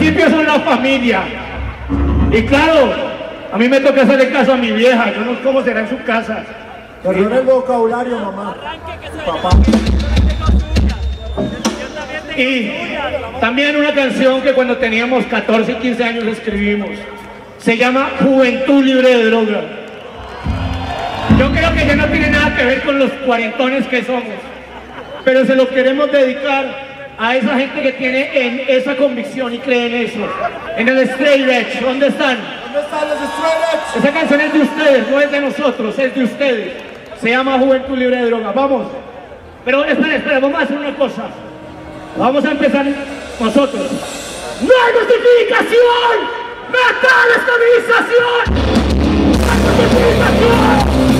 principios son la familia. Y claro, a mí me toca hacerle caso a mi vieja, yo no sé cómo será en su casa. Perdona el vocabulario, mamá. Papá. Y también una canción que cuando teníamos 14 y 15 años escribimos. Se llama Juventud Libre de Droga. Yo creo que ya no tiene nada que ver con los cuarentones que somos. Pero se lo queremos dedicar a esa gente que tiene en esa convicción y cree en eso. En el Straight Edge, ¿dónde están? ¿Dónde están los Straight Edge? Esa canción es de ustedes, no es de nosotros, es de ustedes. Se llama Juventud Libre de Droga. Vamos. Pero espera, espera, vamos a hacer una cosa. Vamos a empezar nosotros. ¡No hay justificación! ¡Mata la estabilización! ¡No hay justificación!